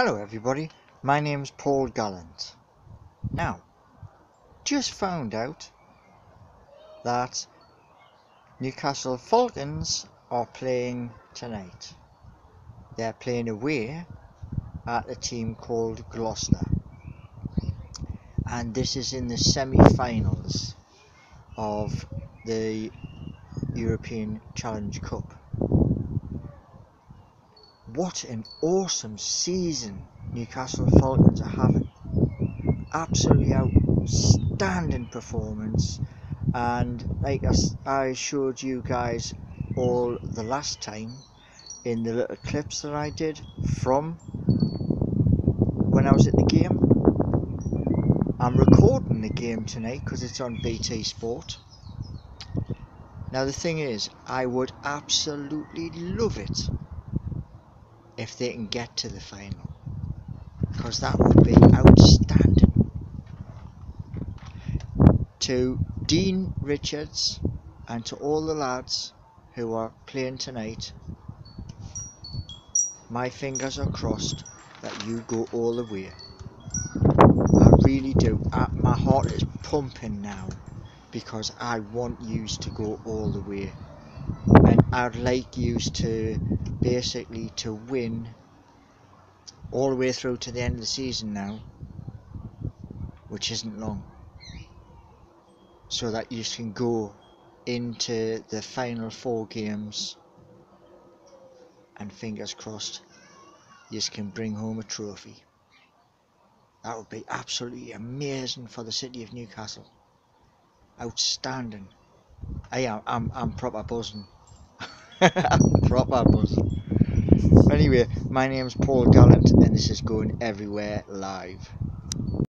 Hello everybody, my name's Paul Gallant. Now, just found out that Newcastle Falcons are playing tonight. They're playing away at a team called Gloucester. And this is in the semi-finals of the European Challenge Cup. What an awesome season Newcastle Falcons are having. Absolutely outstanding performance. And like I showed you guys all the last time in the little clips that I did from when I was at the game. I'm recording the game tonight because it's on BT Sport. Now the thing is, I would absolutely love it if they can get to the final because that would be outstanding. To Dean Richards and to all the lads who are playing tonight, my fingers are crossed that you go all the way. I really do. my heart is pumping now because I want you to go all the way I'd like you to basically to win all the way through to the end of the season now which isn't long so that you can go into the final four games. And fingers crossed you can bring home a trophy. That would be absolutely amazing for the city of Newcastle. Outstanding. I am I'm, I'm proper buzzing proper buzzing anyway my name's Paul Gallant and this is going everywhere live